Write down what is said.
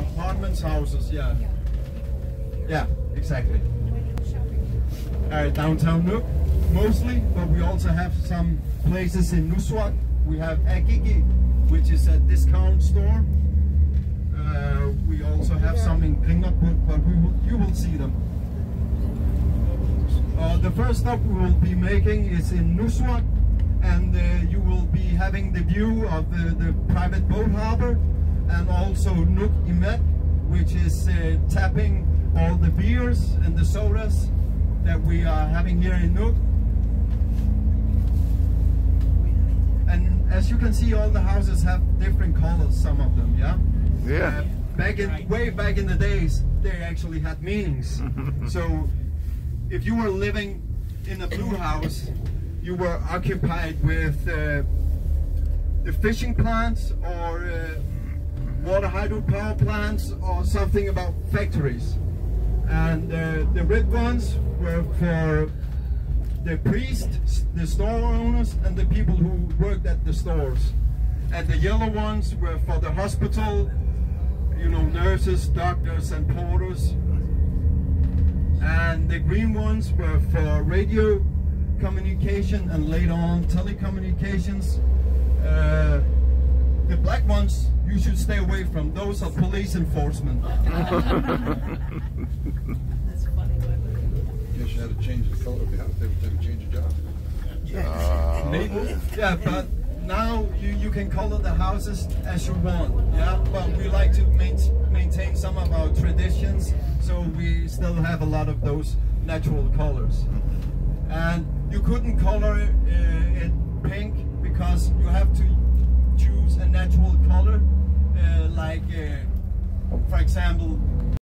apartments, houses, yeah. Yeah, exactly. Uh, downtown Nuuk, mostly, but we also have some places in Nuussuaq. We have Agigi, which is a discount store. Uh, we also have some in Qinngorput, but we will, you will see them. Uh, the first stop we will be making is in Nuussuaq, and uh, you will be having the view of the, the private boat harbor, and also Nuuk Imeq, which is uh, tapping all the beers and the sodas that we are having here in Nuuk. And as you can see, all the houses have different colors, some of them, yeah? Yeah. Uh, back in, way back in the days, they actually had meanings. so if you were living in a blue house, you were occupied with uh, the fishing plants or uh, water hydropower plants or something about factories. And uh, the red ones were for the priests, the store owners, and the people who worked at the stores. And the yellow ones were for the hospital, you know, nurses, doctors, and porters. And the green ones were for radio communication and later on telecommunications. Uh, the black ones you should stay away from. Those are police enforcement. That's funny. Guess you had to change the color of the house every time you change your job. Maybe. Yeah, but now you, you can color the houses as you want. Yeah, but we like to main, maintain some of our traditions, so we still have a lot of those natural colors. And you couldn't color uh, it pink because you have to choose a natural color, uh, like, uh, for example,